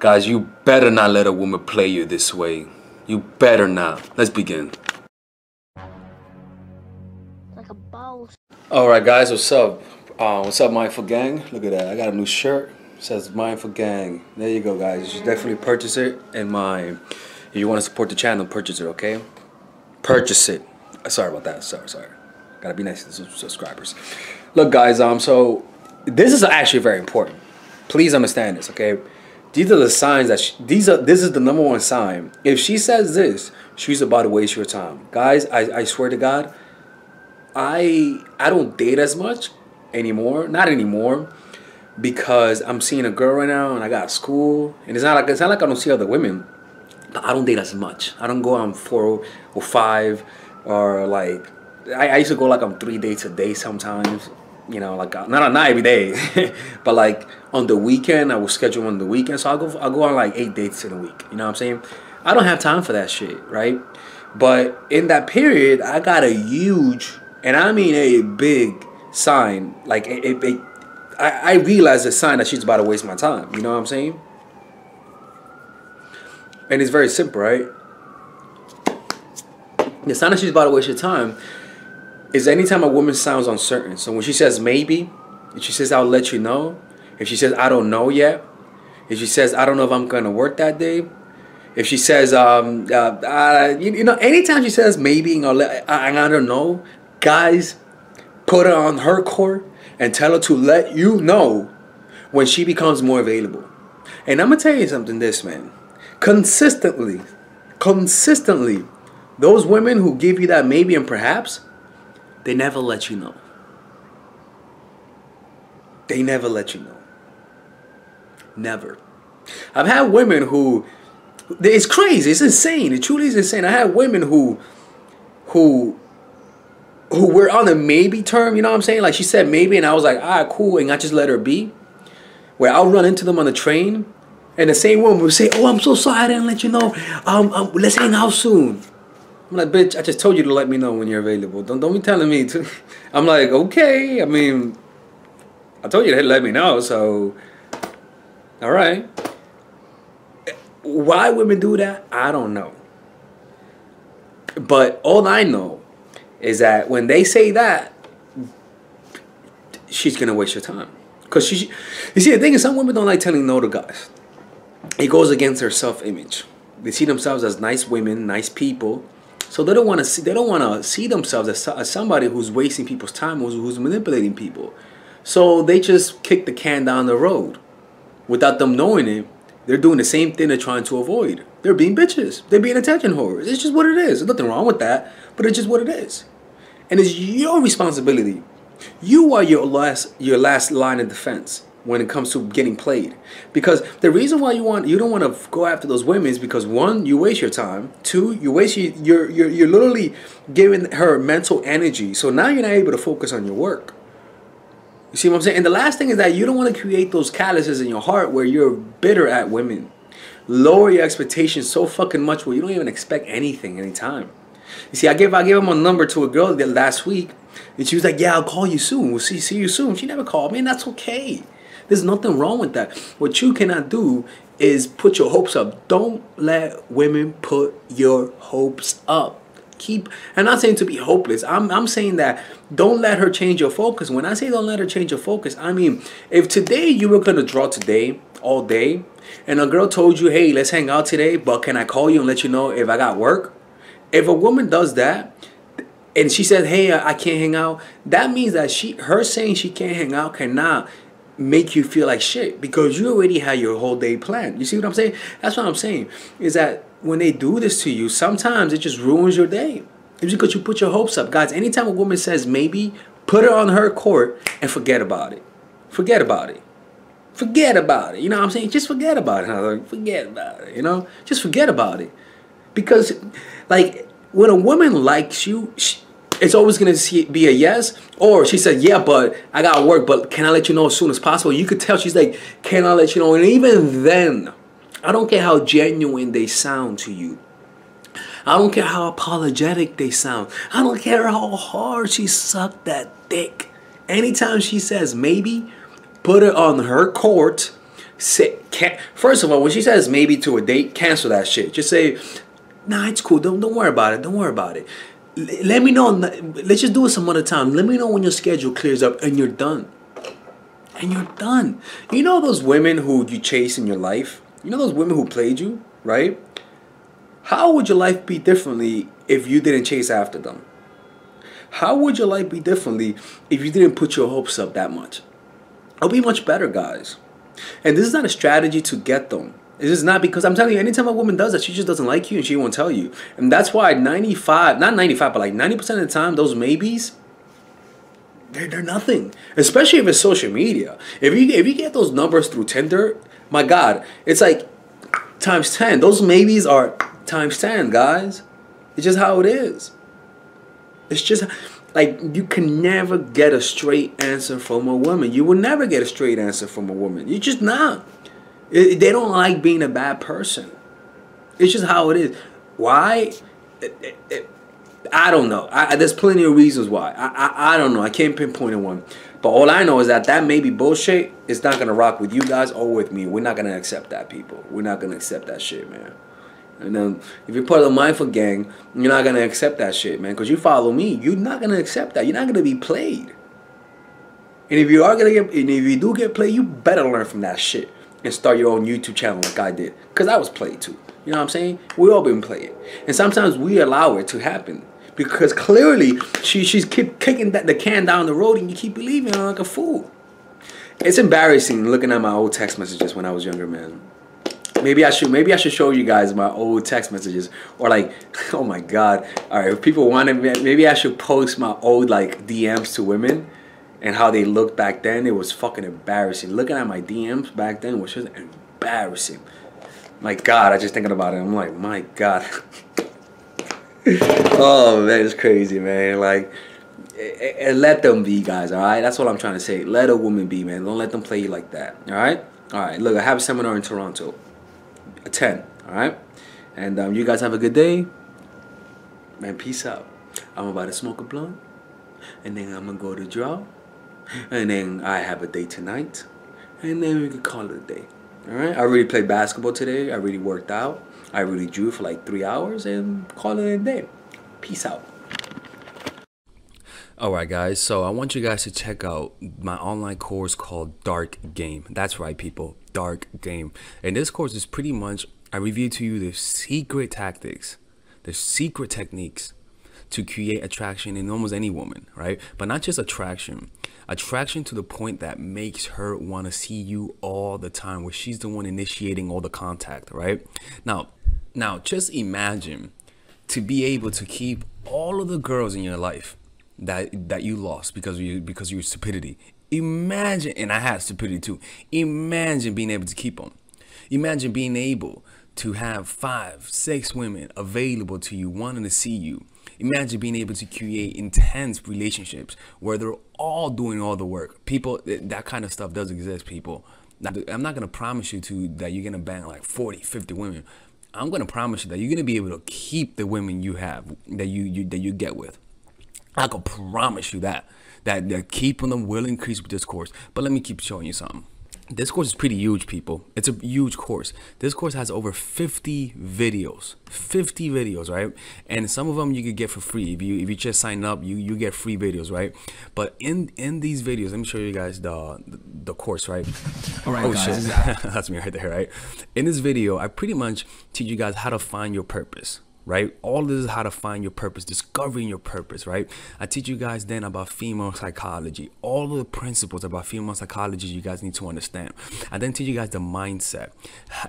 Guys, you better not let a woman play you this way. You better not. Let's begin. Like a boss. Alright guys, what's up? Uh, what's up Mindful Gang? Look at that. I got a new shirt. It says Mindful Gang. There you go guys. You should definitely purchase it. And my if you want to support the channel, purchase it, okay? Purchase it. Uh, Sorry about that. Sorry, sorry. Gotta be nice to the subscribers. Look guys, um so this is actually very important. Please understand this, okay? These are the signs that she, these are this is the number one sign. If she says this, she's about to waste your time. Guys, I, I swear to God, I I don't date as much anymore. Not anymore. Because I'm seeing a girl right now and I got school. And it's not like it's not like I don't see other women. But I don't date as much. I don't go on four or five or like I, I used to go like on three dates a day sometimes. You know, like not not every day, but like on the weekend I will schedule on the weekend. So I'll go I'll go on like eight dates in a week. You know what I'm saying? I don't have time for that shit, right? But in that period, I got a huge, and I mean a big sign. Like I realized a sign that she's about to waste my time. You know what I'm saying? And it's very simple, right? The sign that she's about to waste your time is anytime a woman sounds uncertain. So when she says maybe, if she says I'll let you know, if she says I don't know yet, if she says I don't know if I'm gonna work that day, if she says um uh, uh you, you know anytime she says maybe let, I, I don't know, guys, put her on her court and tell her to let you know when she becomes more available. And I'm gonna tell you something, this man, consistently, consistently, those women who give you that maybe and perhaps, they never let you know. They never let you know. Never. I've had women who it's crazy, it's insane. It truly is insane. I had women who who who were on a maybe term, you know what I'm saying? Like she said maybe and I was like, ah cool, and I just let her be. Where I'll run into them on the train and the same woman would say, Oh, I'm so sorry I didn't let you know. Um, um let's hang out soon. I'm like, bitch, I just told you to let me know when you're available. Don't don't be telling me to I'm like, okay. I mean, I told you to let me know, so all right. Why women do that, I don't know. But all I know is that when they say that, she's gonna waste your time. Cause she, you see, the thing is, some women don't like telling no to guys. It goes against their self-image. They see themselves as nice women, nice people, so they don't want to see. They don't want to see themselves as, as somebody who's wasting people's time, who's, who's manipulating people. So they just kick the can down the road, without them knowing it. They're doing the same thing they're trying to avoid. They're being bitches. They're being attention whores. It's just what it is. There's nothing wrong with that, but it's just what it is. And it's your responsibility. You are your last your last line of defense when it comes to getting played. Because the reason why you want you don't want to go after those women is because one, you waste your time. Two, you waste your, you're you're you're literally giving her mental energy. So now you're not able to focus on your work. You see what I'm saying? And the last thing is that you don't want to create those calluses in your heart where you're bitter at women. Lower your expectations so fucking much where you don't even expect anything anytime. You see, I gave I gave him a number to a girl last week, and she was like, "Yeah, I'll call you soon. We'll see see you soon." She never called me, and that's okay. There's nothing wrong with that. What you cannot do is put your hopes up. Don't let women put your hopes up. Keep. And I'm not saying to be hopeless. I'm I'm saying that don't let her change your focus. When I say don't let her change your focus, I mean if today you were gonna draw today all day, and a girl told you, "Hey, let's hang out today," but can I call you and let you know if I got work? If a woman does that, and she says, "Hey, I can't hang out," that means that she, her saying she can't hang out, cannot make you feel like shit because you already had your whole day planned. You see what I'm saying? That's what I'm saying. Is that when they do this to you, sometimes it just ruins your day. It's because you put your hopes up, guys. Anytime a woman says maybe, put her on her court and forget about it. Forget about it. Forget about it. You know what I'm saying? Just forget about it. Forget about it. You know, just forget about it. Because, like, when a woman likes you, she, it's always gonna be a yes. Or she said, yeah, but I got to work, but can I let you know as soon as possible? You could tell she's like, can I let you know? And even then, I don't care how genuine they sound to you. I don't care how apologetic they sound. I don't care how hard she sucked that dick. Anytime she says maybe, put it on her court. say can't first of all when she says maybe to a date cancel that shit just say nah it's cool don't don't worry about it don't worry about it let me know let's just do it some other time. Let me know when your schedule clears up and you're done. And you're done. You know those women who you chase in your life? You know those women who played you right? How would your life be differently if you didn't chase after them? How would your life be differently if you didn't put your hopes up that much? It'll be much better guys. And this is not a strategy to get them. This is not because I'm telling you, anytime a woman does that, she just doesn't like you and she won't tell you. And that's why 95, not 95, but like 90% of the time, those maybes, they're, they're nothing. Especially if it's social media. If you if you get those numbers through Tinder, my God, it's like times 10. Those maybes are times 10, guys. It's just how it is. It's just like you can never get a straight answer from a woman. You will never get a straight answer from a woman. You just not. It, they don't like being a bad person. It's just how it is. Why? It, it, I don't know. I, there's plenty of reasons why. I, I I don't know. I can't pinpoint one. But all I know is that that may be bullshit. It's not gonna rock with you guys or with me. We're not gonna accept that, people. We're not gonna accept that shit, man. And then if you're part of the mindful gang, you're not gonna accept that shit, man. Cause you follow me, you're not gonna accept that. You're not gonna be played. And if you are gonna get, and if you do get played, you better learn from that shit and start your own YouTube channel like I did. Cause I was played too. You know what I'm saying? We all been played, and sometimes we allow it to happen because clearly she she's keep kicking that the can down the road, and you keep believing her like a fool. It's embarrassing looking at my old text messages when I was younger, man. Maybe I should maybe I should show you guys my old text messages or like oh my god. All right, if people want to maybe I should post my old like DMs to women and how they looked back then. It was fucking embarrassing. Looking at my DMs back then was just embarrassing. My god, I just thinking about it. I'm like, my god. oh man, it's crazy, man. Like and let them be guys all right that's what i'm trying to say let a woman be man don't let them play you like that all right all right look i have a seminar in toronto a 10. All right? And um, you guys have a good day. Man, peace out. I'm about to smoke a blunt. And then I'm to go to draw. And then I have a day tonight. And then we can call it a day. All right? I really played basketball today. I really worked out. I really drew for like three hours and call it a day. Peace out. All right, guys. So I want you guys to check out my online course called Dark Game. That's right, people. Dark Game. And this course is pretty much I review to you the secret tactics, the secret techniques to create attraction in almost any woman, right? But not just attraction, attraction to the point that makes her want to see you all the time, where she's the one initiating all the contact, right? Now, now just imagine to be able to keep all of the girls in your life that that you lost because you because of your stupidity. Imagine, and I had stupidity too. Imagine being able to keep them. Imagine being able to have five, six women available to you, wanting to see you. Imagine being able to create intense relationships where they're all doing all the work. People, that kind of stuff does exist, people. I'm not going to promise you to that you're going to bang like 40, 50 women. I'm going to promise you that you're going to be able to keep the women you have that you, you that you get with. I can promise you that. That, that keeping them will increase with this course. But let me keep showing you something. This course is pretty huge, people. It's a huge course. This course has over 50 videos. 50 videos, right? And some of them you could get for free. If you if you just sign up, you you get free videos, right? But in in these videos, let me show you guys the the, course, right? All right, oh, guys. Shit. That's me right there, right? In this video, I pretty much teach you guys how to find your purpose right? All this is how to find your purpose, discovering your purpose, right? I teach you guys then about female psychology, all the principles about female psychology you guys need to understand. I then teach you guys the mindset,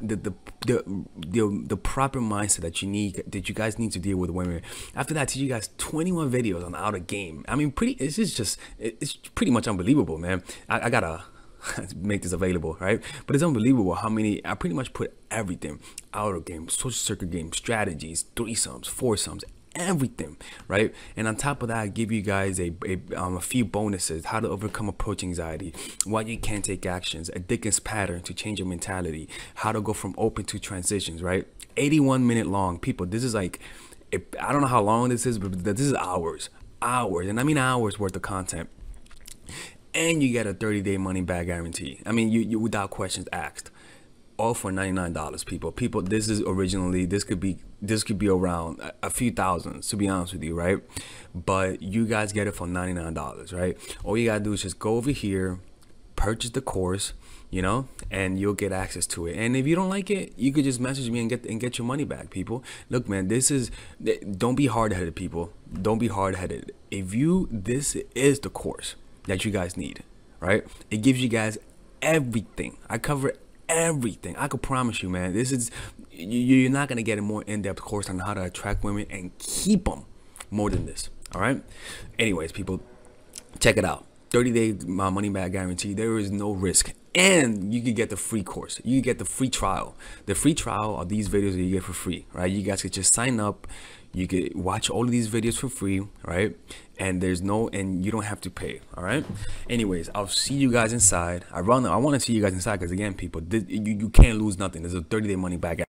the the the the, the proper mindset that you need that you guys need to deal with women. After that, I teach you guys 21 videos on how to game. I mean, pretty. It's just it's pretty much unbelievable, man. I, I gotta make this available, right? But it's unbelievable how many I pretty much put everything outer game, social circuit game, strategies, threesomes, foursomes, everything, right? And on top of that, I give you guys a, a, um, a few bonuses, how to overcome approach anxiety, why you can't take actions, a Dickens pattern to change your mentality, how to go from open to transitions, right? 81 minute long. People, this is like, I don't know how long this is, but this is hours, hours, and I mean hours worth of content and you get a 30 day money back guarantee. I mean, you, you without questions asked. all for $99 people. People this is originally this could be this could be around a, a few thousands to be honest with you right? But you guys get it for $99 right? All you gotta do is just go over here purchase the course you know and you'll get access to it. And if you don't like it you could just message me and get and get your money back people. Look man this is don't be hard-headed people. Don't be hard-headed. If you this is the course that you guys need right? It gives you guys everything. I cover everything. I could promise you man this is you're not gonna get a more in-depth course on how to attract women and keep them more than this all right? Anyways people check it out. 30 day money back guarantee there is no risk. And you can get the free course. You get the free trial. The free trial are these videos that you get for free right? You guys could just sign up you could watch all of these videos for free right? And there's no and you don't have to pay all right? Anyways i'll see you guys inside. I run i want to see you guys inside because again people this, you, you can't lose nothing. There's a 30 day money back